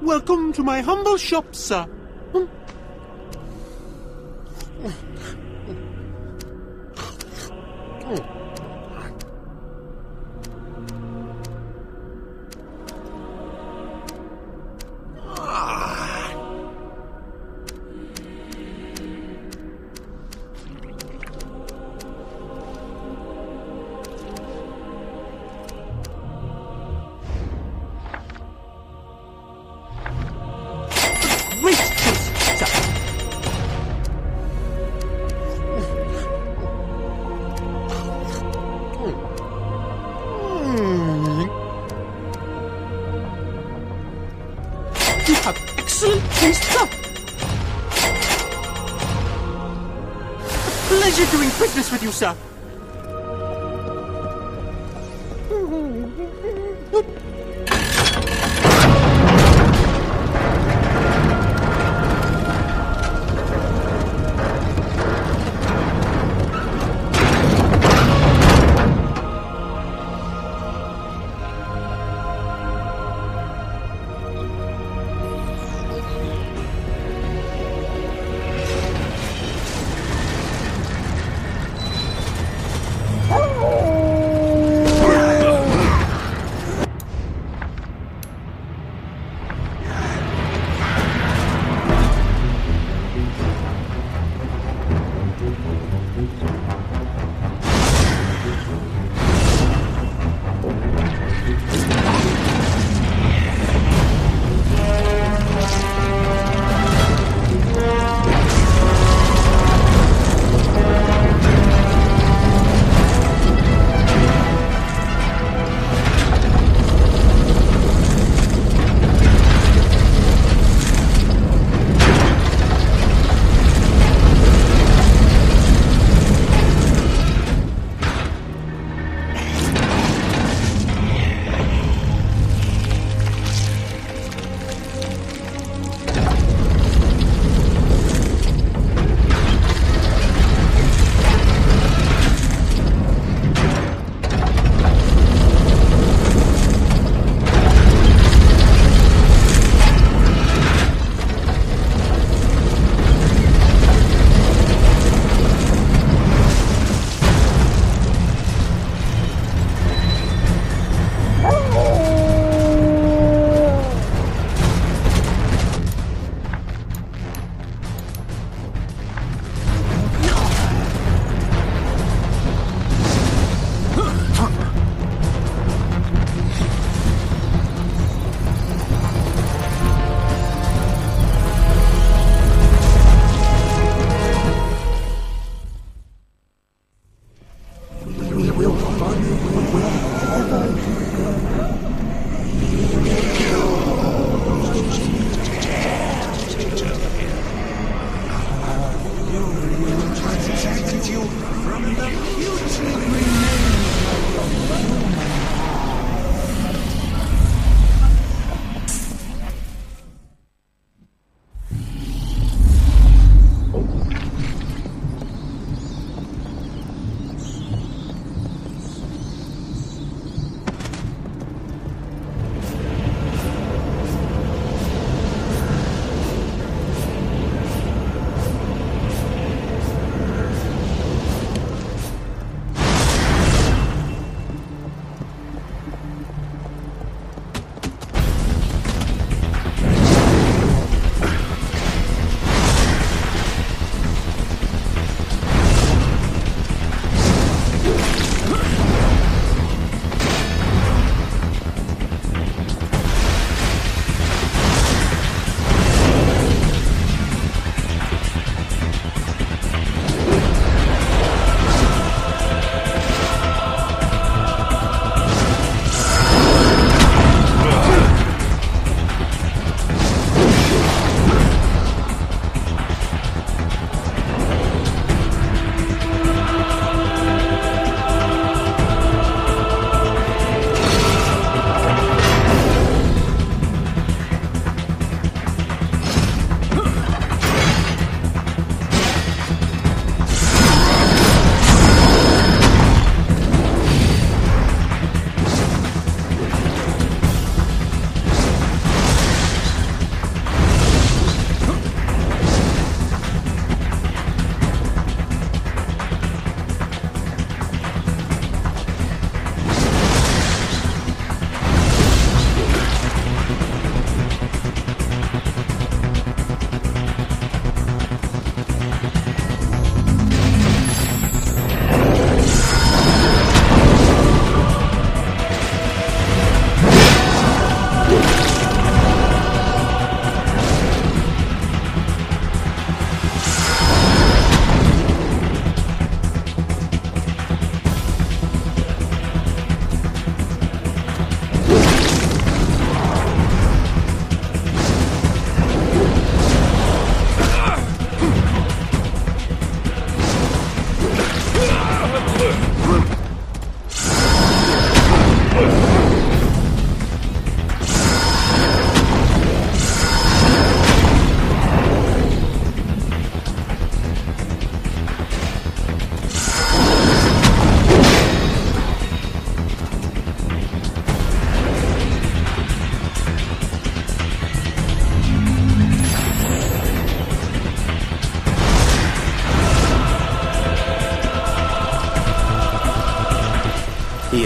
Welcome to my humble shop, sir. Great pleasure doing business with you, sir.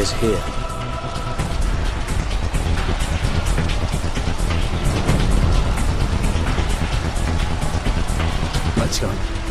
Is here. Let's go.